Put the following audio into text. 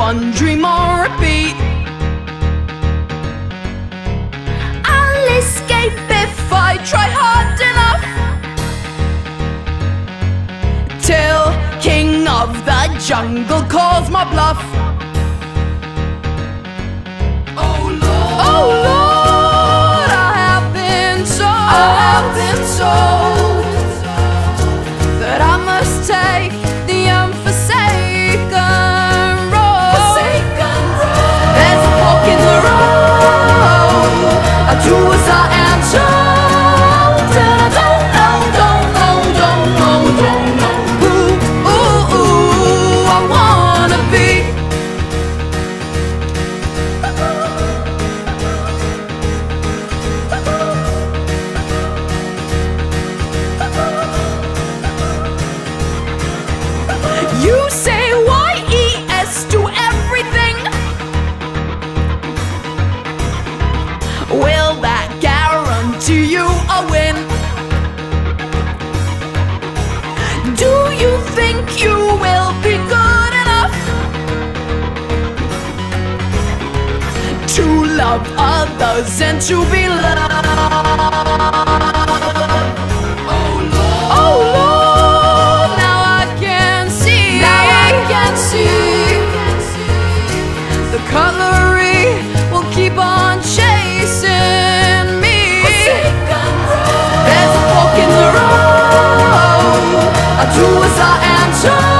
one dream on repeat. I'll escape if I try hard enough. Till king of the jungle calls my bluff. Oh Lord, oh Lord I have been so, I have been so. you will be good enough to love others and to be loved. cutlery will keep on was our answer.